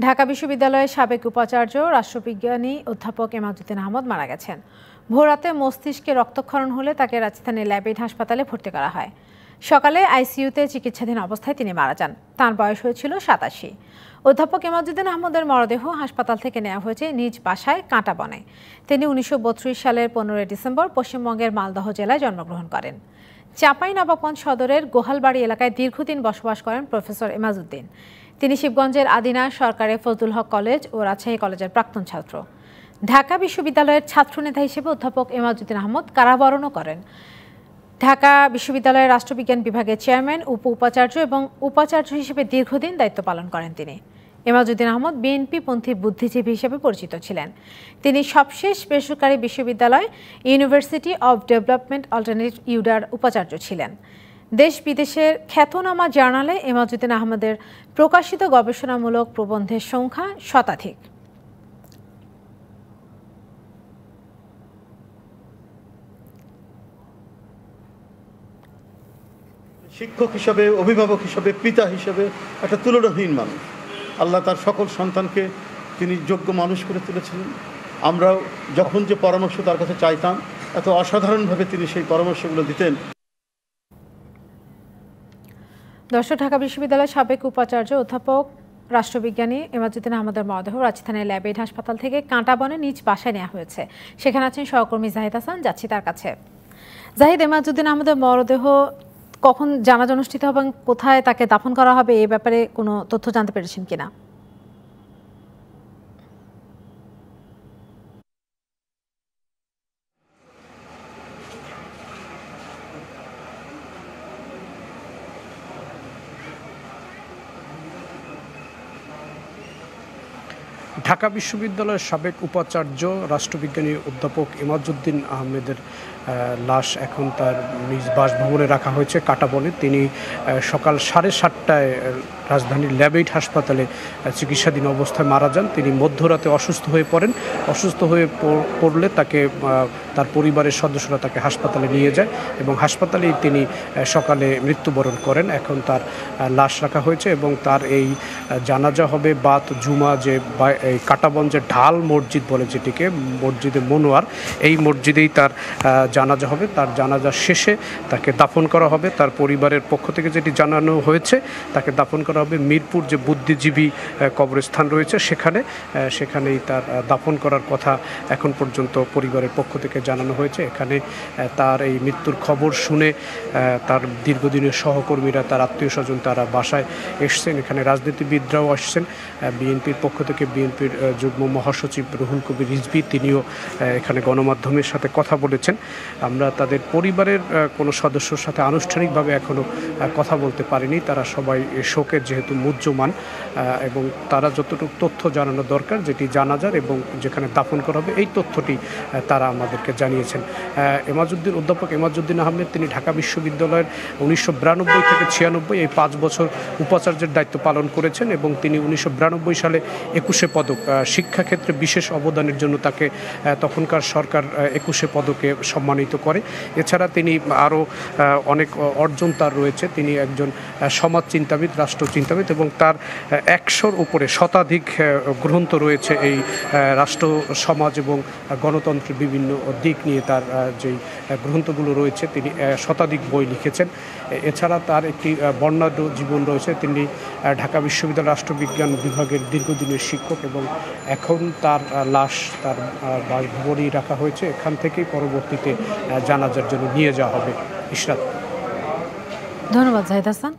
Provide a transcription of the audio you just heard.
ঢাকা বিশ্ববিদ্যালয়ের সাবেক উপাচার্য, রাষ্ট্রবিজ্ঞানী অধ্যাপক এমাজুদ্দিন আহমদ মারা গেছেন। ভোরাতে মস্তিষ্কে রক্তক্ষরণ হলে তাকে রাজধানীর ল্যাবেড হাসপাতালে ভর্তি করা হয়। সকালে আইসিইউতে চিকিৎসাধীন অবস্থায় তিনি মারা যান। তার বয়স হয়েছিল সাতাশি। অধ্যাপক এমাজুদ্দিন আহমদের মরদেহ হাসপাতাল থেকে নেওয়া হয়েছে নিজ বাসায় কাঁটা কাঁটাবনে। তিনি উনিশশো বত্রিশ সালের পনেরোই ডিসেম্বর পশ্চিমবঙ্গের মালদহ জেলায় জন্মগ্রহণ করেন। চাপাই নবাবগঞ্জ সদরের গোহালবাড়ি এলাকায় দীর্ঘদিন বসবাস করেন প্রফেসর এমাজউদ্দিন। তিনি শিবগঞ্জের আদিনা সরকারি ফজলুল হক কলেজ ও রাজশাহী কলেজের প্রাক্তন ছাত্র। ঢাকা বিশ্ববিদ্যালয়ের ছাত্রনেতা হিসেবে অধ্যাপক এমাজুদ্দিন আহমদ কারাবরণও করেন। ঢাকা বিশ্ববিদ্যালয়ের রাষ্ট্রবিজ্ঞান বিভাগের চেয়ারম্যান, উপ উপাচার্য এবং উপাচার্য হিসেবে দীর্ঘদিন দায়িত্ব পালন করেন তিনি। এমাজুদ্দিন আহমদ বিএনপি পন্থী বুদ্ধিজীবী হিসেবে পরিচিত ছিলেন। তিনি সবশেষ বেসরকারি বিশ্ববিদ্যালয় ইউনিভার্সিটি অব ডেভেলপমেন্ট অল্টারনেটিভ ইউডার উপাচার্য ছিলেন। দেশ বিদেশের খ্যাতনামা জার্নালে এমাজুদ্দিন আহমদের প্রকাশিত গবেষণামূলক প্রবন্ধের সংখ্যা শতাধিক। শিক্ষক হিসাবে, অভিভাবক হিসাবে, পিতা হিসাবে একটা তুলনাহীন মানুষ। আল্লাহ তার সকল সন্তানকে তিনি যোগ্য মানুষ করে তুলেছিলেন। আমরাও যখন যে পরামর্শ তার কাছে চাইতাম, এত অসাধারণভাবে তিনি সেই পরামর্শগুলো দিতেন। দর্শক, ঢাকা বিশ্ববিদ্যালয়ের সাবেক উপাচার্য, অধ্যাপক, রাষ্ট্রবিজ্ঞানী এমাজুদ্দিন আহমদের মরদেহ রাজস্থানের ল্যাবেড হাসপাতাল থেকে কাঁটাবনে নিজ বাসায় নেওয়া হয়েছে। সেখানে আছেন সহকর্মী জাহিদ হাসান, যাচ্ছি তার কাছে। জাহিদ এমাজুদ্দিন আহমদের মরদেহ কখন জানাজ অনুষ্ঠিত হবে কোথায় তাকে দাফন করা হবে, এ ব্যাপারে কোনো তথ্য জানতে পেরেছেন কিনা? ঢাকা বিশ্ববিদ্যালয়ের সাবেক উপাচার্য, রাষ্ট্রবিজ্ঞানী অধ্যাপক ইমাজুদ্দিন আহমেদের লাশ এখন তার নিজ বাসভবনে রাখা হয়েছে কাটাবনে। তিনি সকাল সাড়ে সাতটায় রাজধানীর ল্যাবেইট হাসপাতালে চিকিৎসাধীন অবস্থায় মারা যান। তিনি মধ্যরাতে অসুস্থ হয়ে পড়েন। অসুস্থ হয়ে পড়লে তাকে তার পরিবারের সদস্যরা তাকে হাসপাতালে নিয়ে যায় এবং হাসপাতালেই তিনি সকালে মৃত্যুবরণ করেন। এখন তার লাশ রাখা হয়েছে এবং তার এই জানাজা হবে বাত জুমা যে এই কাটাবঞ্জের ঢাল মসজিদ বলে যেটিকে, মসজিদে মনোয়ার। এই মসজিদেই তার জানাজা হবে। তার জানাজা শেষে তাকে দাফন করা হবে। তার পরিবারের পক্ষ থেকে যেটি জানানো হয়েছে, তাকে দাফন করা হবে মিরপুর যে বুদ্ধিজীবী কবরস্থান রয়েছে সেখানে সেখানেই তার দাফন করার কথা এখন পর্যন্ত পরিবারের পক্ষ থেকে জানানো হয়েছে। এখানে তার এই মৃত্যুর খবর শুনে তার দীর্ঘদিনের সহকর্মীরা, তার আত্মীয় স্বজন তারা বাসায় এসছেন। এখানে রাজনীতিবিদরাও আসছেন। বিএনপির পক্ষ থেকে বিএনপির যুগ্ম মহাসচিব রুহুল কবির রিজবি তিনিও এখানে গণমাধ্যমের সাথে কথা বলেছেন। আমরা তাদের পরিবারের কোনো সদস্যর সাথে আনুষ্ঠানিকভাবে এখনও কথা বলতে পারিনি। তারা সবাই শোকের যেহেতু মুজ্জমান এবং তারা যতটুকু তথ্য জানানো দরকার যেটি জানাজার এবং যেখানে দাফন করা হবে, এই তথ্যটি তারা আমাদেরকে জানিয়েছেন। এমাজুদ্দিন অধ্যাপক এমাজুদ্দিন আহমেদ, তিনি ঢাকা বিশ্ববিদ্যালয়ের উনিশশো বিরানব্বই থেকে ছিয়ানব্বই, এই পাঁচ বছর উপাচার্যের দায়িত্ব পালন করেছেন এবং তিনি উনিশশো বিরানব্বই সালে একুশে পদক শিক্ষাক্ষেত্রে বিশেষ অবদানের জন্য তাকে তখনকার সরকার একুশে পদকে সম্মানিত করে। এছাড়া তিনি আরও অনেক অর্জন তার রয়েছে। তিনি একজন সমাজ চিন্তাবিদ রাষ্ট্র চিন্তাবিদ এবং তার একশোর উপরে শতাধিক গ্রন্থ রয়েছে এই রাষ্ট্র, সমাজ এবং গণতন্ত্রের বিভিন্ন দিক নিয়ে তার যেই গ্রন্থগুলো রয়েছে তিনি শতাধিক বই লিখেছেন। এছাড়া তার একটি বর্ণাঢ্য জীবন রয়েছে। তিনি ঢাকা বিশ্ববিদ্যালয় রাষ্ট্রবিজ্ঞান বিভাগের দীর্ঘদিনের শিক্ষক এবং এখন তার লাশ তার বাসভবনেই রাখা হয়েছে। এখান থেকেই পরবর্তীতে জানাজার জন্য নিয়ে যাওয়া হবে। ইশরাত। ধন্যবাদ, জাহিদ হাসান।